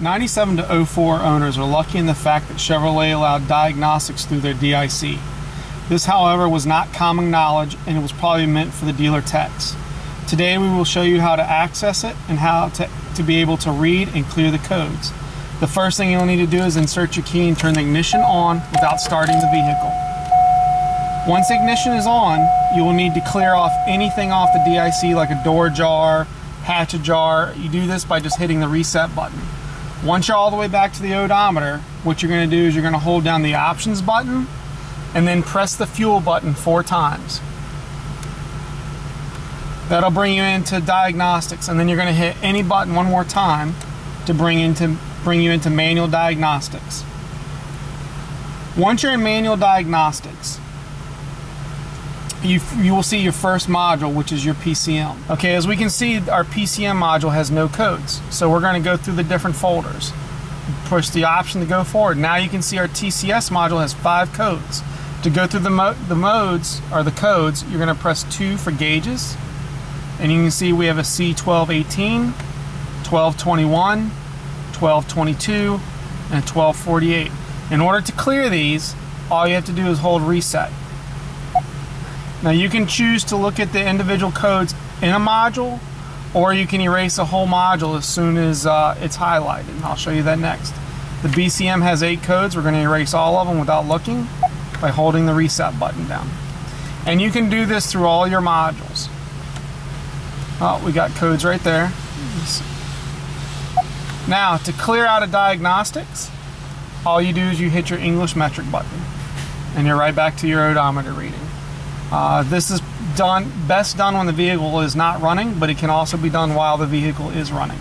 97 to 04 owners are lucky in the fact that Chevrolet allowed diagnostics through their DIC. This, however, was not common knowledge and it was probably meant for the dealer techs. Today we will show you how to access it and how to, to be able to read and clear the codes. The first thing you'll need to do is insert your key and turn the ignition on without starting the vehicle. Once ignition is on, you will need to clear off anything off the DIC like a door jar, hatch ajar. You do this by just hitting the reset button. Once you're all the way back to the odometer, what you're going to do is you're going to hold down the options button and then press the fuel button four times. That'll bring you into diagnostics and then you're going to hit any button one more time to bring into bring you into manual diagnostics. Once you're in manual diagnostics, you, you will see your first module, which is your PCM. Okay, as we can see, our PCM module has no codes. So we're going to go through the different folders. Push the option to go forward. Now you can see our TCS module has five codes. To go through the, mo the modes, or the codes, you're going to press 2 for gauges. And you can see we have a C1218, 1221, 1222, and 1248. In order to clear these, all you have to do is hold reset. Now you can choose to look at the individual codes in a module or you can erase a whole module as soon as uh, it's highlighted. I'll show you that next. The BCM has eight codes. We're going to erase all of them without looking by holding the reset button down. And you can do this through all your modules. Oh, we got codes right there. Now, to clear out of diagnostics, all you do is you hit your English metric button and you're right back to your odometer reading. Uh, this is done best done when the vehicle is not running, but it can also be done while the vehicle is running.